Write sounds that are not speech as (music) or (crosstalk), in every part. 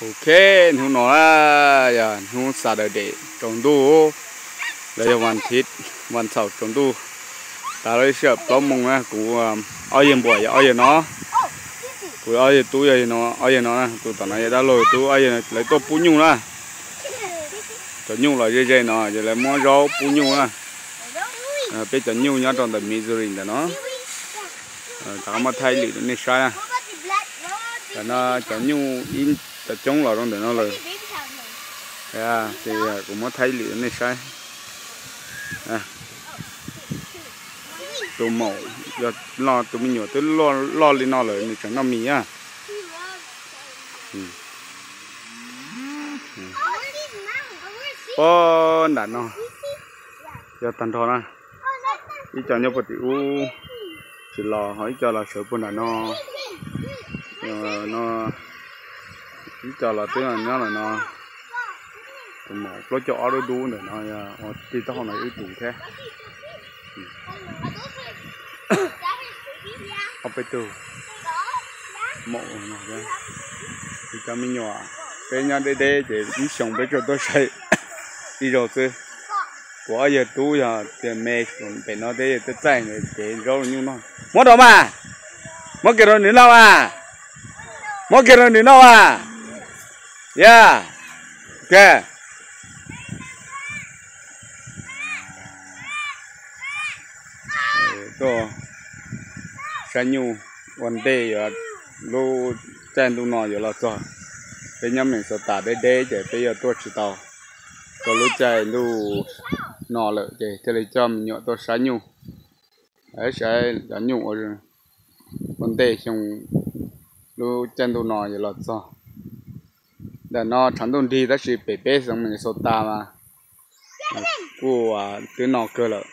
ok nu nó giờ nu sa đời để trồng đu lấy hoàn thịt hoàn sầu trồng đu ta lấy sợ có mùng á cú ở yên bội ở yên nó. Cú ở yên túi yên nó ở yên nó cú tao này, đã lôi túi ở yên lấy tô bún nhung ra cho nhung là dây dây nó giờ lấy món rau bún nhung ra bây giờ nhung nhá trong tầm misery đó nó. À, tao mà thay lì nó sai à là nó chẳng nhung in tập chống là trong để nó lời dạ, à thì cũng mới thấy liệu này sai. À. Tụi mẫu giờ lo tụi mình nhỏ tới lo lo lên nó rồi mình chẳng nó mì à bó đã nó. Giờ tần thôi nè đi cho nhau vật u. Chỉ lo hỏi cho là sợ bữa nào nó nó cho là tiếng là nó là nó tụi mỏ nó cho ở đó đu nữa nó ở thì tao này ít tủ thế. (coughs) Ở bên từ. Mộ nó đây thì cho mình nhỏ. Cái nhà đây đây để đi sống với cho tôi xây (coughs) đi rồi chứ. Quá giờ tu giờ thì mẹ cũng phải nó đây tôi chạy để rồi như nó. Mất đâu mà. Mất cái rồi nữa đâu à mọi kia nó nó à? Yeah. Okay. To sa nhu one day ya lu chen lu no, giờ la to bây giờ mình sẽ tả để để để bây giờ tôi chỉ tao tôi lu chạy lu nọ lợi để cho lấy cho mình nhọ tôi sa nhu. Ấy sẽ sa nhu ở one day xong lu chen lu no ya la cho để nó thằng đông đi đó chỉ bể bể xong mình sẽ ta mà. Của cái nọ cơ lợi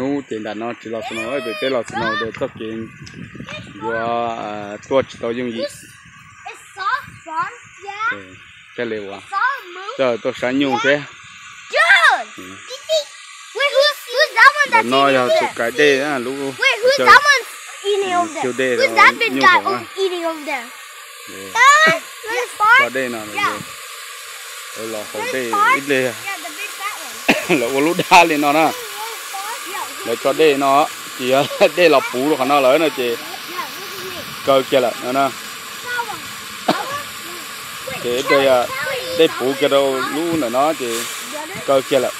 nu tiền đàn nó chỉ số nó để cái là số nó để cho kiến của tua chỉ tao dùng gì cái liều à? Chờ tôi sáng nhung thế. Nó là chụp cái đê á lúc Wait, who's that one eating over there? chiều đê Who's là that big guy vào o- eating over there? Để- That Where's có Far? đê nào Yeah. đây là đê Far? ít đê Yeah, fat one. (coughs) là có lúc đa lên nó nè Far? Yeah, để cho đê nó chỉ (laughs) đê là phủ rồi chỉ yeah, look at me. cơ kia là nó nè one. One? Wait, để Kelly, đây à đây phủ kia đâu lú là nó Brother? cơ kia là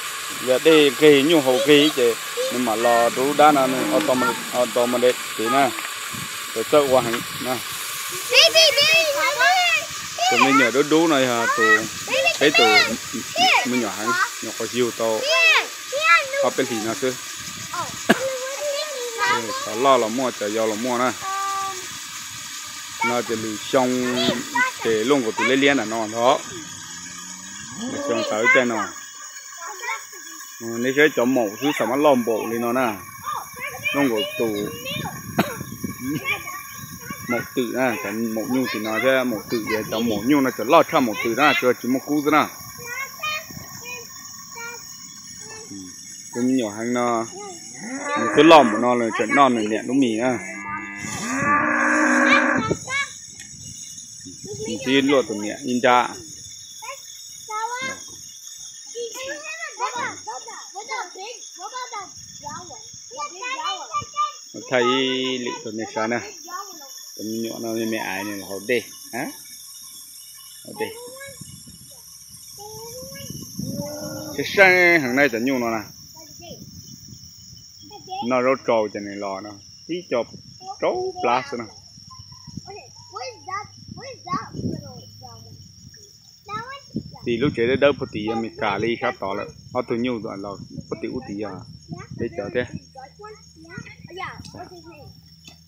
giờ đây cái nhu hậu cái chỉ nhưng mà lò đủ đá nó automatic automatic thì nè. Để cho qua hàng nè. Tụi mình nhờ đủ đủ này hả? Tụi cái tụi mình nhỏ hàng nhỏ có Here. Here, có bên thì nó chứ. Oh. có lo là mua chả do là mua nè. Nó chỉ lì xong để luôn của tụi lấy liên là nó đó. Xong tới trên nó Ừ, nếu sẽ cho mổ thứ sao mà lom bộ lên nó nè luôn của tụ một tự nè chẳng một nhung thì nó sẽ một tự để cho một nhung nó sẽ lo cho một tự nè cho chỉ một cú thôi nè cái nhỏ hàng nó cứ lom của nó là chuyện non này nhẹ nó mì chỉ luôn tụi nhẹ in ra thấy lị tụi này sao nè mình nhỏ nó mẹ ai này là hậu đê hả? Hậu đê cái sang hàng này tụi nhung nó nè? Nó rốt trâu cho nên lò nó. Tí chộp trâu plus nè thì lúc chơi đỡ bút tí mình cả ly khác tỏ là họ tụi nhung tụi là bút tí út tí à để chờ thế.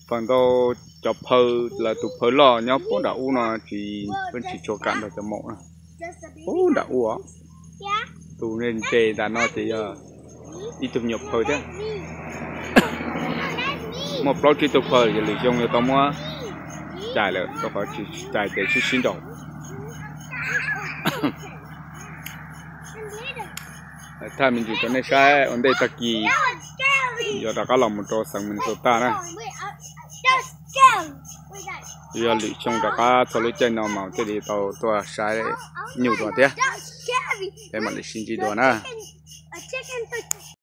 Phần đâu cho phơ là tụ phơ lò nhá phố đã u nó chỉ vẫn chỉ cho cạn được cho mộ nè phố đã u á. Tụ nên chê là nó chỉ ờ, đi tụm nhập phơ thế. (coughs) Một lối chỉ tụ phơ thì lì dùng cho tao mua. Chạy lại tao phải chỉ chạy để xin đầu (coughs) (coughs) thay mình chỉ cho nên sai ổn đây tắc kỳ. Giờ đã có lòng một trò sang mình số ta nè. Giờ lì trong đã có thôi lấy chân nào mà cái đi tàu tàu sai nhiều tua thế. Em mà lì xin chỉ tua nè.